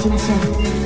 しま。